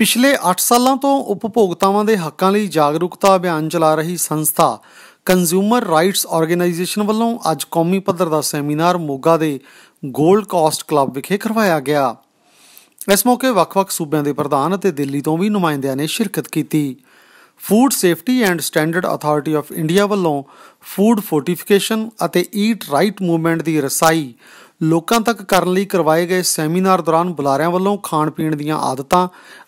ਪਿਛਲੇ 8 ਸਾਲਾਂ ਤੋਂ ਉਪਭੋਗਤਾਵਾਂ ਦੇ ਹੱਕਾਂ ਲਈ ਜਾਗਰੂਕਤਾ ਅਭਿਆਨ ਚਲਾ ਰਹੀ ਸੰਸਥਾ ਕੰਜ਼ਿਊਮਰ ਰਾਈਟਸ ਆਰਗੇਨਾਈਜੇਸ਼ਨ ਵੱਲੋਂ ਅੱਜ ਕੌਮੀ ਪੱਧਰ ਦਾ ਸੈਮੀਨਾਰ ਮੋਗਾ ਦੇ 골ਡ ਕਾਸਟ ਕਲੱਬ ਵਿਖੇ ਕਰਵਾਇਆ ਗਿਆ। ਇਸ ਮੌਕੇ ਵੱਖ-ਵੱਖ ਸੂਬਿਆਂ ਦੇ ਪ੍ਰਧਾਨ ਅਤੇ ਦਿੱਲੀ ਤੋਂ ਵੀ ਨੁਮਾਇੰਦਿਆਂ ਨੇ ਸ਼ਿਰਕਤ ਕੀਤੀ। Food safety and standard authority of India ਵੱਲੋਂ ਫੂਡ ਫੋਰਟੀਫਿਕੇਸ਼ਨ ਅਤੇ ਈਟ ਰਾਈਟ ਮੂਵਮੈਂਟ ਦੀ ਰਸਾਈ ਲੋਕਾਂ ਤੱਕ ਕਰਨ ਲਈ ਕਰਵਾਏ ਗਏ ਸੈਮੀਨਾਰ ਦੌਰਾਨ ਬੁਲਾਰਿਆਂ ਵੱਲੋਂ ਖਾਣ ਪੀਣ ਦੀਆਂ ਆਦਤਾਂ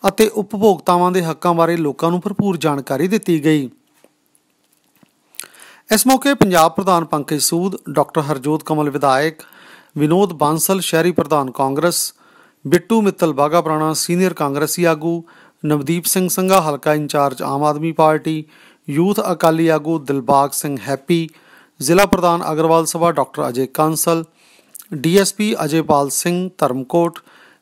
ਅਤੇ ਉਪਭੋਗਤਾਵਾਂ ਦੇ ਹੱਕਾਂ ਬਾਰੇ ਲੋਕਾਂ ਨੂੰ ਭਰਪੂਰ ਜਾਣਕਾਰੀ ਦਿੱਤੀ ਗਈ। ਇਸ ਮੌਕੇ ਪੰਜਾਬ ਪ੍ਰਧਾਨ ਪੰਕਜ ਸੂਦ, ਡਾਕਟਰ ਹਰਜੋਤ ਕਮਲ, ਵਿਧਾਇਕ ਵਿਨੋਦ ਬਾਂਸਲ, ਸ਼ਹਿਰੀ ਪ੍ਰਧਾਨ ਕਾਂਗਰਸ, ਬਿੱਟੂ ਮਿੱਤਲ ਬਾਗਾ ਪ੍ਰਾਣਾ, ਸੀਨੀਅਰ ਕਾਂਗਰਸੀ ਆਗੂ ਨਵਦੀਪ ਸਿੰਘ ਸੰਘਾ, ਹਲਕਾ incharge Aam Aadmi party, youth Akali ਆਗੂ ਦਿਲਬਾਗ ਸਿੰਘ ਹੈਪੀ, ਜ਼ਿਲ੍ਹਾ ਪ੍ਰਧਾਨ Agarwal Sabha, doctor Ajay Kansal DSP Ajay Pal Singh, Dharamkot,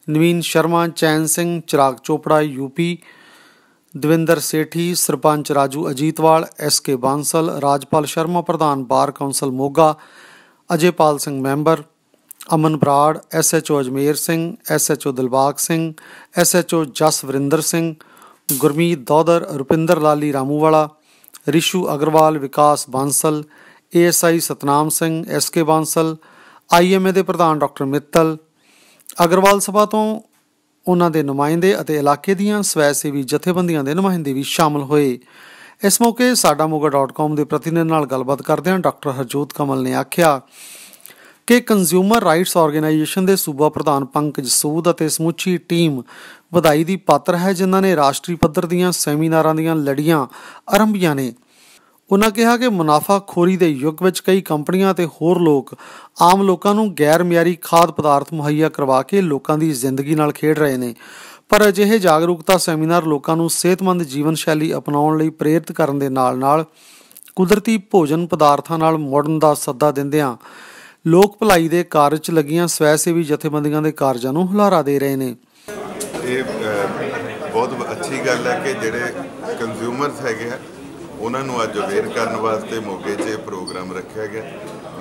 Naveen Sharma, Chain Singh, Chirag Chopra, UP, Davinder Sethi, sarpanch Raju Ajitwal S K Bansal, Rajpal Sharma Pradhan, bar council Moga Ajay Pal Singh member, Aman Brar S H O Ajmer Singh S H O Dilbag Singh S H O Jas Varinder Singh, Gurmeet Daudhar, Rupinder Lali Ramuwala, Rishu Agarwal, Vikas Bansal A S I Satnam Singh S K Bansal IMA ਦੇ ਪ੍ਰਧਾਨ doctor Mittal Agarwal ਸਭਾ ਤੋਂ ਉਹਨਾਂ ਦੇ ਨੁਮਾਇੰਦੇ ਅਤੇ ਇਲਾਕੇ ਦੀਆਂ ਸਵੈ ਸੇਵੀ ਜਥੇਬੰਦੀਆਂ ਦੇ ਨੁਮਾਇੰਦੇ ਵੀ ਸ਼ਾਮਲ ਹੋਏ। ਇਸ ਮੌਕੇ sadamoga.com ਦੇ ਪ੍ਰਤੀਨਿਧ ਨਾਲ ਗੱਲਬਾਤ ਕਰਦਿਆਂ ਡਾਕਟਰ ਹਰਜੋਤ ਕਮਲ ਨੇ ਆਖਿਆ ਕਿ ਕੰਜ਼ਿਊਮਰ ਰਾਈਟਸ ਆਰਗੇਨਾਈਜੇਸ਼ਨ ਦੇ ਸੂਬਾ ਪ੍ਰਧਾਨ ਪੰਕਜ ਸੂਦ ਅਤੇ ਸਮੁੱਚੀ ਟੀਮ ਵਧਾਈ ਦੀ ਪਾਤਰ ਹੈ, ਜਿਨ੍ਹਾਂ ਨੇ ਰਾਸ਼ਟਰੀ ਪੱਧਰ ਦੀਆਂ ਸੈਮੀਨਾਰਾਂ ਦੀਆਂ ਲੜੀਆਂ ਆਰੰਭੀਆਂ ਨੇ। ਉਹਨਾਂ ਕਿਹਾ ਕਿ ਮੁਨਾਫਾਖੋਰੀ ਦੇ ਯੁੱਗ ਵਿੱਚ ਕਈ ਕੰਪਨੀਆਂ ਤੇ ਹੋਰ ਲੋਕ ਆਮ ਲੋਕਾਂ ਨੂੰ ਗੈਰ ਮਿਆਰੀ ਖਾਦ ਪਦਾਰਥ ਮੁਹੱਈਆ ਕਰਵਾ ਕੇ ਲੋਕਾਂ ਦੀ ਜ਼ਿੰਦਗੀ ਨਾਲ ਖੇਡ ਰਹੇ ਨੇ। ਪਰ ਅਜਿਹੇ ਜਾਗਰੂਕਤਾ ਸੈਮੀਨਾਰ ਲੋਕਾਂ ਨੂੰ ਸਿਹਤਮੰਦ ਜੀਵਨ ਸ਼ੈਲੀ ਅਪਣਾਉਣ ਲਈ ਪ੍ਰੇਰਿਤ ਕਰਨ ਦੇ ਨਾਲ-ਨਾਲ ਕੁਦਰਤੀ ਭੋਜਨ ਪਦਾਰਥਾਂ ਨਾਲ ਮੁੜਨ ਦਾ ਸੱਦਾ ਦਿੰਦਿਆਂ ਲੋਕ ਭਲਾਈ ਦੇ ਕਾਰਜ 'ਚ ਲੱਗੀਆਂ ਸਵੈ ਸੇਵੀ ਜਥੇਬੰਦੀਆਂ ਦੇ ਕਾਰਜਾਂ ਨੂੰ ਹੁਲਾਰਾ ਦੇ ਰਹੇ ਨੇ। ਇਹ ਬਹੁਤ ਅੱਛੀ ਗੱਲ ਹੈ ਕਿ ਜਿਹੜੇ ਕੰਜ਼ਿਊਮਰਸ ਹੈਗੇ ਆ ਉਹਨਾਂ ਨੂੰ ਅੱਜ ਅਵੇਅਰ ਕਰਨ ਵਾਸਤੇ ਮੋਗੇ 'ਚ ਪ੍ਰੋਗਰਾਮ ਰੱਖਿਆ ਗਿਆ।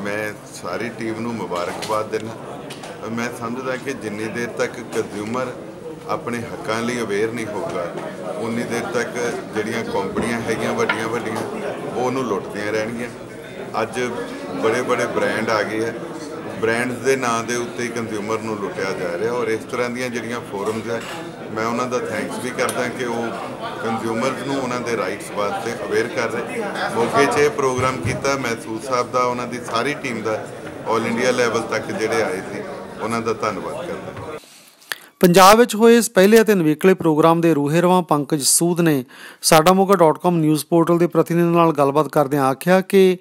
ਮੈਂ ਸਾਰੀ ਟੀਮ ਨੂੰ ਮੁਬਾਰਕਬਾਦ ਦਿੰਦਾ। ਮੈਂ ਸਮਝਦਾ ਕਿ ਜਿੰਨੀ ਦੇਰ ਤੱਕ ਕੰਜ਼ਿਊਮਰ ਆਪਣੇ ਹੱਕਾਂ ਲਈ ਅਵੇਅਰ ਨਹੀਂ ਹੋਊਗਾ, ਉਨੀ ਦੇਰ ਤੱਕ ਜਿਹੜੀਆਂ ਕੰਪਨੀਆਂ ਹੈਗੀਆਂ ਵੱਡੀਆਂ ਵੱਡੀਆਂ, ਉਹ ਉਹਨੂੰ ਲੁੱਟਦੀਆਂ ਰਹਿਣਗੀਆਂ। ਅੱਜ ਬੜੇ ਬੜੇ ਬ੍ਰਾਂਡ ਆ ਗਏ ਆ। ਬ੍ਰਾਂਡਸ ਦੇ ਨਾਂ ਦੇ ਉੱਤੇ ਕੰਜ਼ਿਊਮਰ ਨੂੰ ਲੁੱਟਿਆ ਜਾ ਰਿਹਾ ਔਰ ਇਸ ਤਰ੍ਹਾਂ ਦੀਆਂ ਜਿਹੜੀਆਂ ਫੋਰਮਸ ਹੈ ਮੈਂ ਉਹਨਾਂ ਦਾ ਥੈਂਕਸ ਵੀ ਕਰਦਾ ਕਿ ਉਹ ਕੰਜ਼ਿਊਮਰਸ ਨੂੰ ਉਹਨਾਂ ਦੇ ਰਾਈਟਸ ਵਾਸਤੇ ਅਵੇਅਰ ਕਰ ਰਹੇ। ਮੋਗੇ 'ਚ ਇਹ ਪ੍ਰੋਗਰਾਮ ਕੀਤਾ ਮਹਿਸੂਸ ਸਾਹਿਬ ਦਾ ਉਹਨਾਂ ਦੀ ਸਾਰੀ ਟੀਮ ਦਾ 올 ਇੰਡੀਆ ਲੈਵਲ ਤੱਕ ਜਿਹੜੇ ਆਏ ਸੀ ਉਹਨਾਂ ਦਾ ਧੰਨਵਾਦ ਕਰਦਾ। ਪੰਜਾਬ ਵਿੱਚ ਹੋਏ ਇਸ ਪਹਿਲੇ ਅਤੇ ਨਵੇਕਲੇ ਪ੍ਰੋਗਰਾਮ ਦੇ ਰੂਹੇਰਵਾਂ ਪੰਕਜ ਸੂਦ ਨੇ sadamoga.com ਨਿਊਜ਼ ਪੋਰਟਲ ਦੇ ਪ੍ਰਤੀਨਿਧ ਨਾਲ ਗੱਲਬਾਤ ਕਰਦਿਆਂ ਆਖਿਆ ਕਿ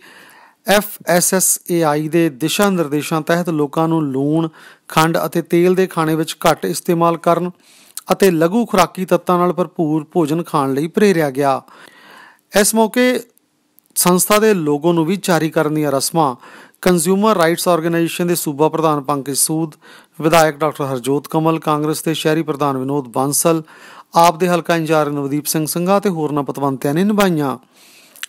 FSSAI ਦੇ ਦਿਸ਼ਾ ਨਿਰਦੇਸ਼ਾਂ ਤਹਿਤ ਲੋਕਾਂ ਨੂੰ ਲੂਣ, ਖੰਡ ਅਤੇ ਤੇਲ ਦੇ ਖਾਣੇ ਵਿੱਚ ਘੱਟ ਇਸਤੇਮਾਲ ਕਰਨ ਅਤੇ ਲਘੂ ਖੁਰਾਕੀ ਤੱਤਾਂ ਨਾਲ ਭਰਪੂਰ ਭੋਜਨ ਖਾਣ ਲਈ ਪ੍ਰੇਰਿਆ ਗਿਆ। ਇਸ ਮੌਕੇ ਸੰਸਥਾ ਦੇ ਲੋਗੋ ਨੂੰ ਵੀ ਜਾਰੀ ਕਰਨ ਦੀਆਂ ਰਸਮਾਂ ਕੰਜ਼ਿਊਮਰ ਰਾਈਟਸ ਆਰਗੇਨਾਈਜੇਸ਼ਨ ਦੇ ਸੂਬਾ ਪ੍ਰਧਾਨ ਪੰਕਜ ਸੂਦ, ਵਿਧਾਇਕ ਡਾਕਟਰ ਹਰਜੋਤ ਕਮਲ, ਕਾਂਗਰਸ ਦੇ ਸ਼ਹਿਰੀ ਪ੍ਰਧਾਨ ਵਿਨੋਦ ਬਾਂਸਲ, ਆਪ ਦੇ ਹਲਕਾ ਇੰਚਾਰਜ ਨਵਦੀਪ ਸਿੰਘ ਸੰਘਾ ਤੇ ਹੋਰਨਾਂ ਪਤਵੰਤਿਆਂ ਨੇ ਨਿਭਾਈਆਂ।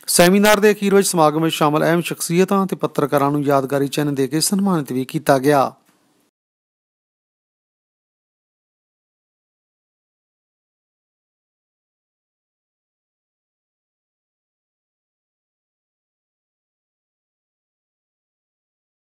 ਸੈਮੀਨਾਰ ਦੇ ਅਖੀਰ ਵਿੱਚ ਸਮਾਗਮ ਵਿੱਚ ਸ਼ਾਮਲ ਅਹਿਮ ਸ਼ਖਸੀਅਤਾਂ ਤੇ ਪੱਤਰਕਾਰਾਂ ਨੂੰ ਯਾਦਗਾਰੀ ਚਿੰਨ੍ਹ ਦੇ ਕੇ ਸਨਮਾਨਿਤ ਵੀ ਕੀਤਾ ਗਿਆ।